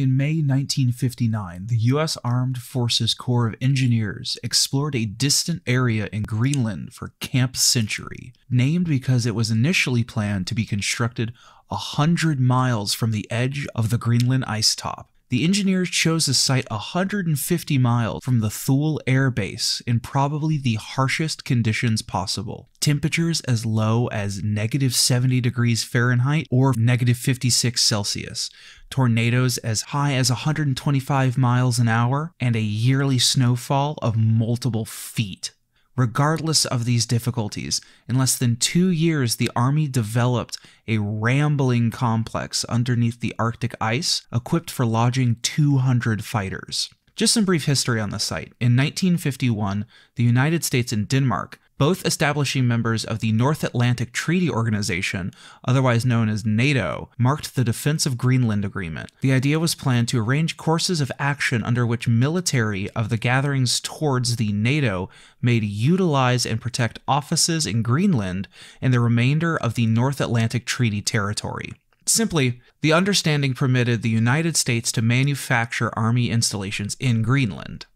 In May 1959, the U.S. Armed Forces Corps of Engineers explored a distant area in Greenland for Camp Century, named because it was initially planned to be constructed a hundred miles from the edge of the Greenland ice top. The engineers chose a site 150 miles from the Thule Air Base in probably the harshest conditions possible. Temperatures as low as negative 70 degrees Fahrenheit or negative 56 Celsius, tornadoes as high as 125 miles an hour, and a yearly snowfall of multiple feet. Regardless of these difficulties, in less than two years, the Army developed a rambling complex underneath the Arctic ice equipped for lodging 200 fighters. Just some brief history on the site. In 1951, the United States and Denmark both establishing members of the North Atlantic Treaty Organization, otherwise known as NATO, marked the Defense of Greenland Agreement. The idea was planned to arrange courses of action under which military of the gatherings towards the NATO may utilize and protect offices in Greenland and the remainder of the North Atlantic Treaty Territory. Simply, the understanding permitted the United States to manufacture army installations in Greenland.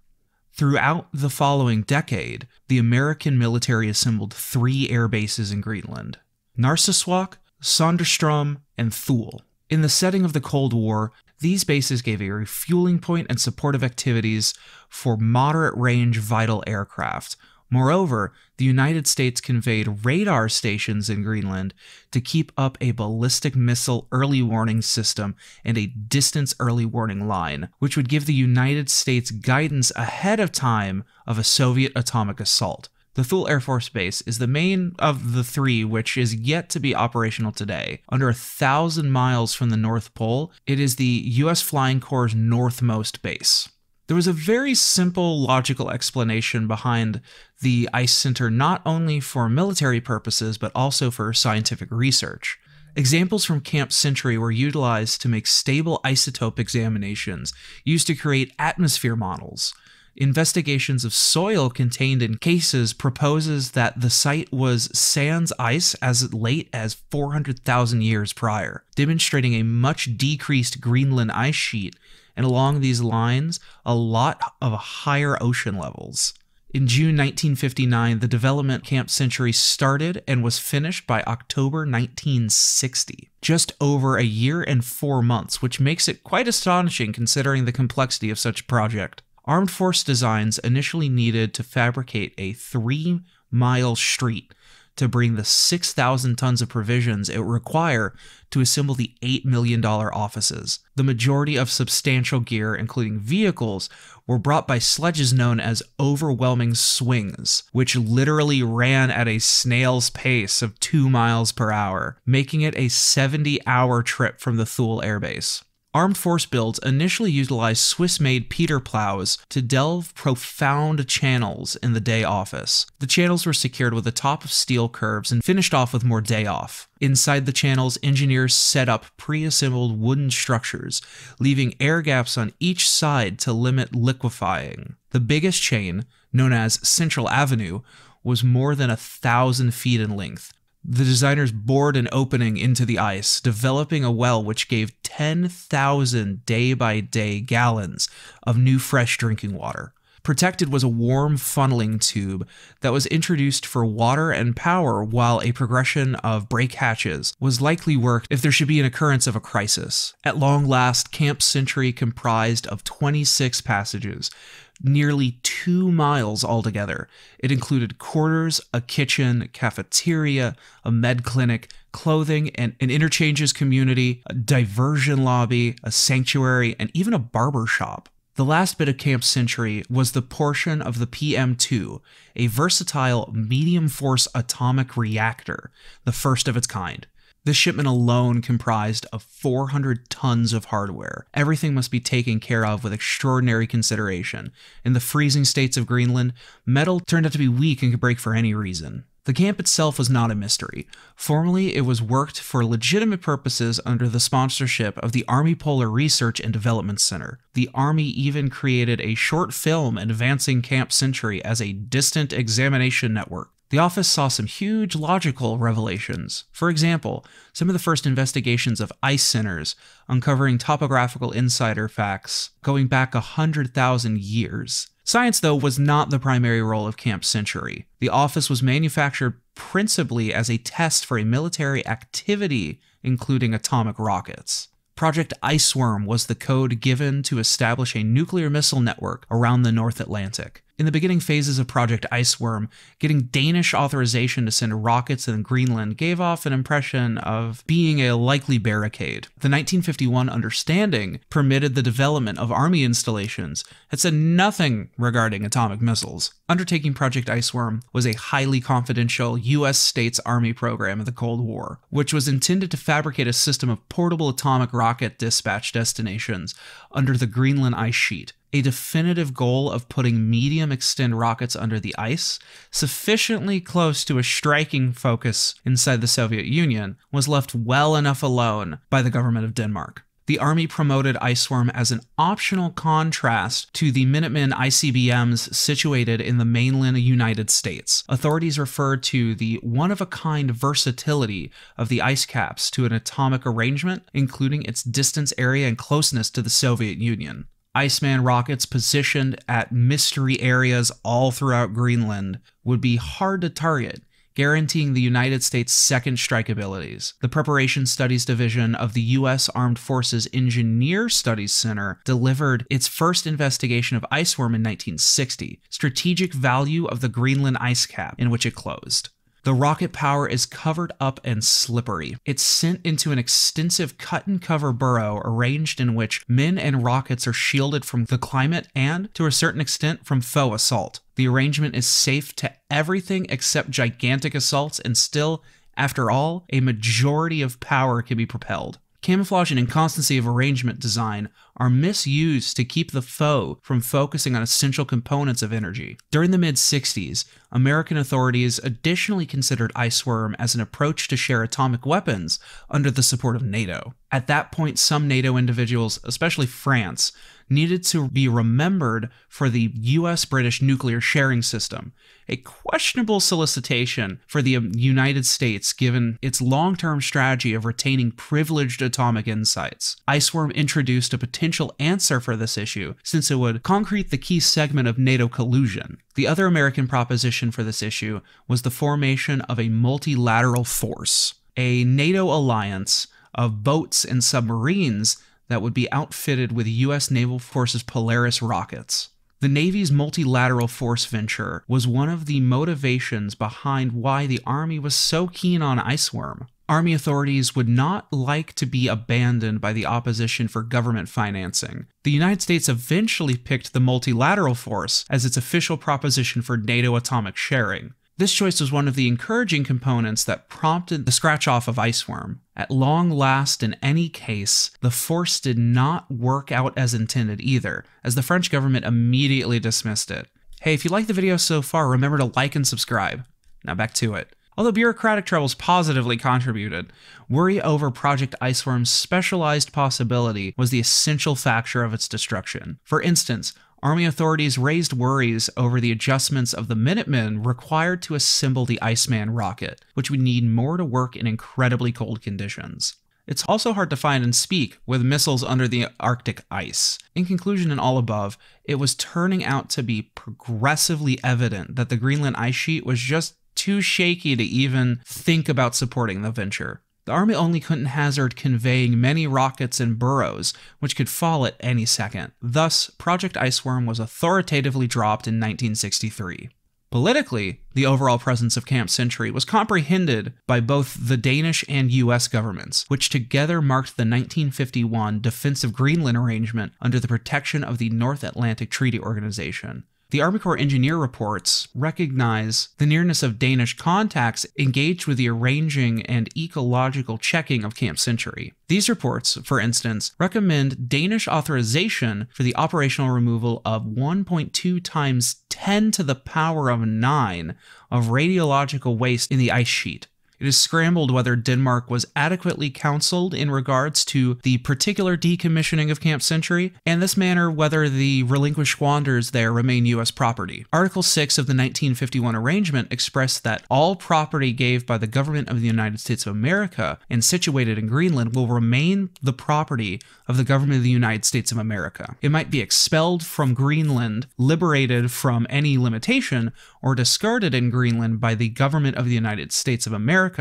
Throughout the following decade, the American military assembled three air bases in Greenland Narsarsuaq, Sondrestrom, and Thule. In the setting of the Cold War, these bases gave a refueling point and supportive activities for moderate range vital aircraft, Moreover, the United States conveyed radar stations in Greenland to keep up a ballistic missile early warning system and a distance early warning line, which would give the United States guidance ahead of time of a Soviet atomic assault. The Thule Air Force Base is the main of the three which is yet to be operational today. Under a thousand miles from the North Pole, it is the U.S. Flying Corps' northmost base. There was a very simple logical explanation behind the Ice Center not only for military purposes but also for scientific research. Examples from Camp Century were utilized to make stable isotope examinations used to create atmosphere models. Investigations of soil contained in cases proposes that the site was sans ice as late as 400,000 years prior, demonstrating a much decreased Greenland ice sheet and along these lines, a lot of higher ocean levels. In June 1959, the development Camp Century started and was finished by October 1960, just over a year and four months, which makes it quite astonishing considering the complexity of such a project. Armed Force Designs initially needed to fabricate a three mile street to bring the 6,000 tons of provisions it would require to assemble the $8 million offices. The majority of substantial gear, including vehicles, were brought by sledges known as overwhelming swings, which literally ran at a snail's pace of 2 miles per hour, making it a 70 hour trip from the Thule airbase. Armed Force builds initially utilized Swiss made Peter plows to delve profound channels in the day office. The channels were secured with a top of steel curves and finished off with more day off. Inside the channels, engineers set up pre assembled wooden structures, leaving air gaps on each side to limit liquefying. The biggest chain, known as Central Avenue, was more than a thousand feet in length, the designers bored an opening into the ice, developing a well which gave 10,000 day by day gallons of new fresh drinking water. Protected was a warm funneling tube that was introduced for water and power, while a progression of brake hatches was likely worked if there should be an occurrence of a crisis. At long last, Camp Century comprised of 26 passages, nearly two miles altogether. It included quarters, a kitchen, cafeteria, a med clinic, clothing, and an interchanges community, a diversion lobby, a sanctuary, and even a barber shop. The last bit of Camp Century was the portion of the PM2, a versatile medium force atomic reactor, the first of its kind. This shipment alone comprised of 400 tons of hardware. Everything must be taken care of with extraordinary consideration. In the freezing states of Greenland, metal turned out to be weak and could break for any reason. The camp itself was not a mystery. Formerly, it was worked for legitimate purposes under the sponsorship of the Army Polar Research and Development Center. The Army even created a short film advancing Camp Century as a distant examination network. The office saw some huge logical revelations. For example, some of the first investigations of ice centers uncovering topographical insider facts going back a 100,000 years. Science, though, was not the primary role of Camp Century. The office was manufactured principally as a test for a military activity, including atomic rockets. Project Iceworm was the code given to establish a nuclear missile network around the North Atlantic. In the beginning phases of Project Iceworm, getting Danish authorization to send rockets in Greenland gave off an impression of being a likely barricade. The 1951 understanding permitted the development of army installations that said nothing regarding atomic missiles. Undertaking Project Iceworm was a highly confidential U.S. States Army program of the Cold War, which was intended to fabricate a system of portable atomic rocket dispatch destinations under the Greenland ice sheet a definitive goal of putting medium extend rockets under the ice, sufficiently close to a striking focus inside the Soviet Union, was left well enough alone by the government of Denmark. The Army promoted Iceworm as an optional contrast to the Minuteman ICBMs situated in the mainland United States. Authorities referred to the one of a kind versatility of the ice caps to an atomic arrangement, including its distance area and closeness to the Soviet Union. Iceman rockets positioned at mystery areas all throughout Greenland would be hard to target, guaranteeing the United States' second strike abilities. The Preparation Studies Division of the U.S. Armed Forces Engineer Studies Center delivered its first investigation of Iceworm in 1960, strategic value of the Greenland ice cap, in which it closed. The rocket power is covered up and slippery. It's sent into an extensive cut and cover burrow arranged in which men and rockets are shielded from the climate and, to a certain extent, from foe assault. The arrangement is safe to everything except gigantic assaults, and still, after all, a majority of power can be propelled. Camouflage and inconstancy of arrangement design are misused to keep the foe from focusing on essential components of energy. During the mid 60s, American authorities additionally considered Iceworm as an approach to share atomic weapons under the support of NATO. At that point, some NATO individuals, especially France, needed to be remembered for the US British nuclear sharing system, a questionable solicitation for the um, United States given its long term strategy of retaining privileged atomic insights. Iceworm introduced a potential answer for this issue since it would concrete the key segment of NATO collusion. The other American proposition for this issue was the formation of a multilateral force, a NATO alliance of boats and submarines that would be outfitted with U.S. Naval Forces Polaris rockets. The Navy's multilateral force venture was one of the motivations behind why the Army was so keen on Iceworm. Army authorities would not like to be abandoned by the opposition for government financing. The United States eventually picked the multilateral force as its official proposition for NATO atomic sharing. This choice was one of the encouraging components that prompted the scratch off of Iceworm. At long last, in any case, the force did not work out as intended either, as the French government immediately dismissed it. Hey, if you like the video so far, remember to like and subscribe. Now back to it. Although bureaucratic troubles positively contributed, worry over Project Iceworm's specialized possibility was the essential factor of its destruction. For instance, Army authorities raised worries over the adjustments of the Minutemen required to assemble the Iceman rocket, which would need more to work in incredibly cold conditions. It's also hard to find and speak with missiles under the Arctic ice. In conclusion, and all above, it was turning out to be progressively evident that the Greenland ice sheet was just too shaky to even think about supporting the venture. The Army only couldn't hazard conveying many rockets and burrows, which could fall at any second. Thus, Project Iceworm was authoritatively dropped in 1963. Politically, the overall presence of Camp Century was comprehended by both the Danish and US governments, which together marked the 1951 Defense of Greenland Arrangement under the protection of the North Atlantic Treaty Organization. The Army Corps engineer reports recognize the nearness of Danish contacts engaged with the arranging and ecological checking of Camp Century. These reports, for instance, recommend Danish authorization for the operational removal of 1.2 times 10 to the power of 9 of radiological waste in the ice sheet. It is scrambled whether Denmark was adequately counseled in regards to the particular decommissioning of Camp Century, and this manner whether the relinquished squanders there remain U.S. property. Article 6 of the 1951 arrangement expressed that all property gave by the government of the United States of America and situated in Greenland will remain the property of the government of the United States of America. It might be expelled from Greenland, liberated from any limitation, or discarded in Greenland by the government of the United States of America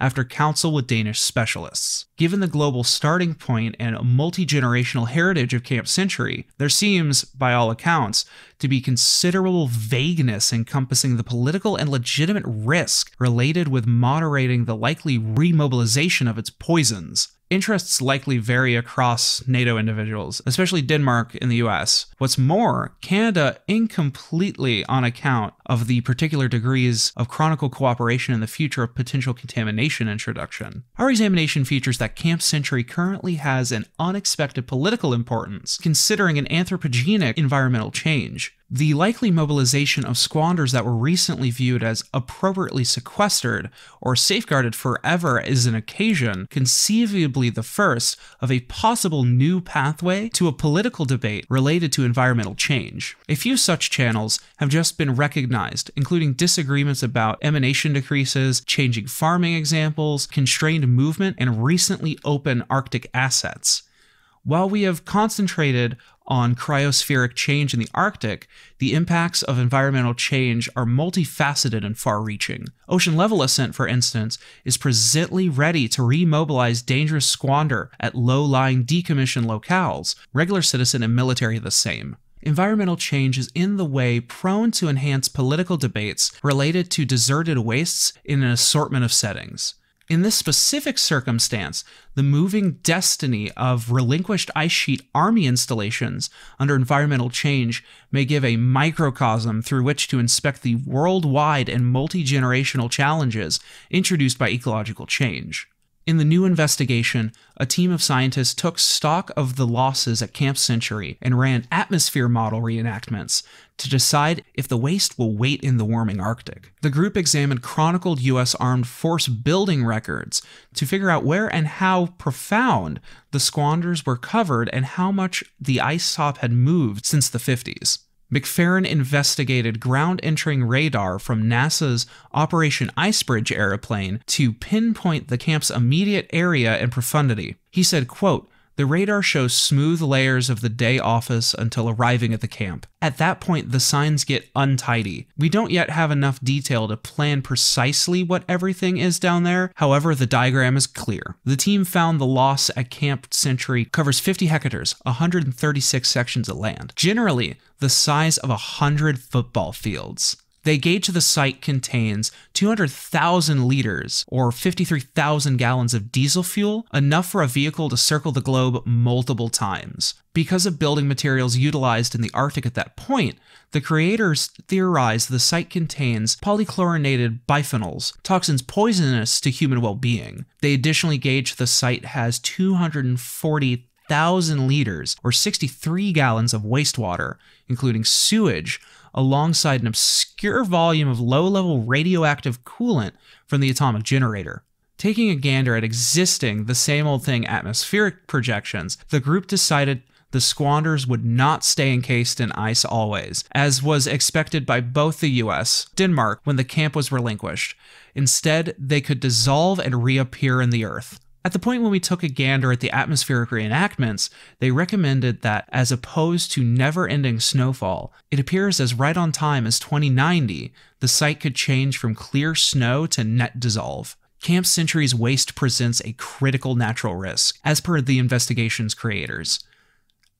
after counsel with Danish specialists. Given the global starting point and multi generational heritage of Camp Century, there seems, by all accounts, to be considerable vagueness encompassing the political and legitimate risk related with moderating the likely remobilization of its poisons. Interests likely vary across NATO individuals, especially Denmark in the US. What's more, Canada incompletely on account of the particular degrees of chronicle cooperation in the future of potential contamination introduction. Our examination features that Camp Century currently has an unexpected political importance, considering an anthropogenic environmental change. The likely mobilization of squanders that were recently viewed as appropriately sequestered or safeguarded forever is an occasion, conceivably the first, of a possible new pathway to a political debate related to environmental change. A few such channels have just been recognized, including disagreements about emanation decreases, changing farming examples, constrained movement, and recently open Arctic assets. While we have concentrated on cryospheric change in the Arctic, the impacts of environmental change are multifaceted and far reaching. Ocean level ascent, for instance, is presently ready to remobilize dangerous squander at low lying decommissioned locales, regular citizen and military the same. Environmental change is in the way prone to enhance political debates related to deserted wastes in an assortment of settings. In this specific circumstance, the moving destiny of relinquished ice sheet army installations under environmental change may give a microcosm through which to inspect the worldwide and multi generational challenges introduced by ecological change. In the new investigation, a team of scientists took stock of the losses at Camp Century and ran atmosphere model reenactments to decide if the waste will wait in the warming Arctic. The group examined chronicled U.S. Armed Force building records to figure out where and how profound the squanders were covered and how much the ice top had moved since the 50s. McFerrin investigated ground entering radar from NASA's Operation Icebridge airplane to pinpoint the camp's immediate area and profundity. He said, quote, the radar shows smooth layers of the day office until arriving at the camp. At that point, the signs get untidy. We don't yet have enough detail to plan precisely what everything is down there, however, the diagram is clear. The team found the loss at Camp Century covers 50 hectares, 136 sections of land, generally the size of 100 football fields. They gauge the site contains 200,000 liters or 53,000 gallons of diesel fuel, enough for a vehicle to circle the globe multiple times. Because of building materials utilized in the Arctic at that point, the creators theorized the site contains polychlorinated biphenyls, toxins poisonous to human well being. They additionally gauge the site has 240,000 liters or 63 gallons of wastewater, including sewage, alongside an obscure volume of low level radioactive coolant from the atomic generator. Taking a gander at existing, the same old thing atmospheric projections, the group decided the squanders would not stay encased in ice always, as was expected by both the US, Denmark, when the camp was relinquished. Instead, they could dissolve and reappear in the Earth. At the point when we took a gander at the atmospheric reenactments, they recommended that, as opposed to never ending snowfall, it appears as right on time as 2090, the site could change from clear snow to net dissolve. Camp Century's waste presents a critical natural risk, as per the investigation's creators.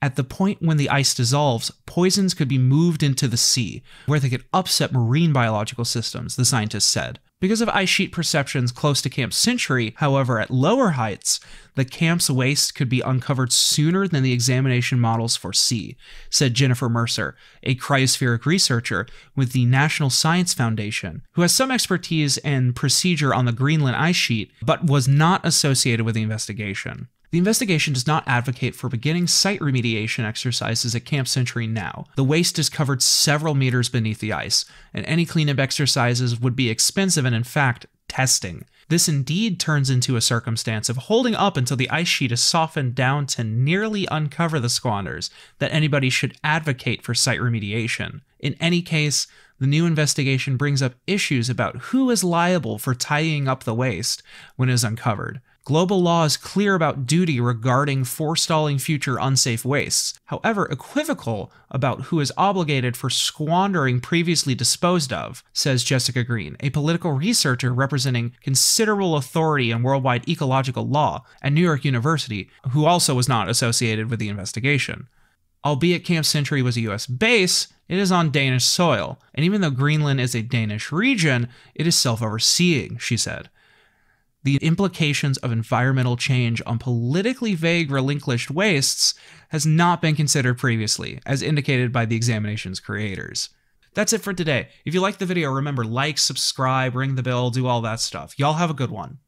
At the point when the ice dissolves, poisons could be moved into the sea, where they could upset marine biological systems, the scientists said. Because of ice sheet perceptions close to Camp Century, however, at lower heights, the camp's waste could be uncovered sooner than the examination models foresee, said Jennifer Mercer, a cryospheric researcher with the National Science Foundation, who has some expertise and procedure on the Greenland ice sheet, but was not associated with the investigation. The investigation does not advocate for beginning site remediation exercises at Camp Century now. The waste is covered several meters beneath the ice, and any cleanup exercises would be expensive and, in fact, testing. This indeed turns into a circumstance of holding up until the ice sheet is softened down to nearly uncover the squanders that anybody should advocate for site remediation. In any case, the new investigation brings up issues about who is liable for tidying up the waste when it is uncovered. Global law is clear about duty regarding forestalling future unsafe wastes, however, equivocal about who is obligated for squandering previously disposed of, says Jessica Green, a political researcher representing considerable authority in worldwide ecological law at New York University, who also was not associated with the investigation. Albeit Camp Century was a US base, it is on Danish soil, and even though Greenland is a Danish region, it is self overseeing, she said the implications of environmental change on politically vague relinquished wastes has not been considered previously, as indicated by the examination's creators. That's it for today. If you liked the video, remember like, subscribe, ring the bell, do all that stuff. Y'all have a good one.